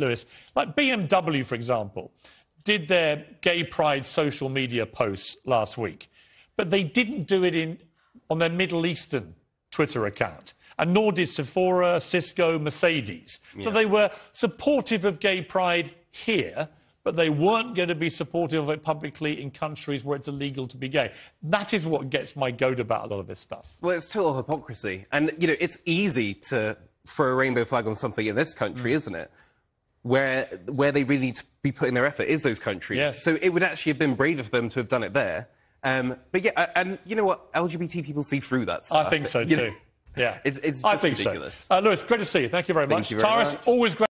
Lewis. Like BMW, for example, did their gay pride social media posts last week, but they didn't do it in, on their Middle Eastern Twitter account. And nor did Sephora, Cisco, Mercedes. Yeah. So they were supportive of gay pride here, but they weren't going to be supportive of it publicly in countries where it's illegal to be gay. That is what gets my goat about a lot of this stuff. Well, it's total hypocrisy. And, you know, it's easy to throw a rainbow flag on something in this country, mm. isn't it? Where, where they really need to be putting their effort is those countries. Yes. So it would actually have been brave of them to have done it there. Um, but yeah, and you know what? LGBT people see through that stuff. I think so too. You know, yeah. It's, it's I think ridiculous. so. Uh, Lewis, great to see you. Thank you very Thank much. You very Tyrus, much. always great.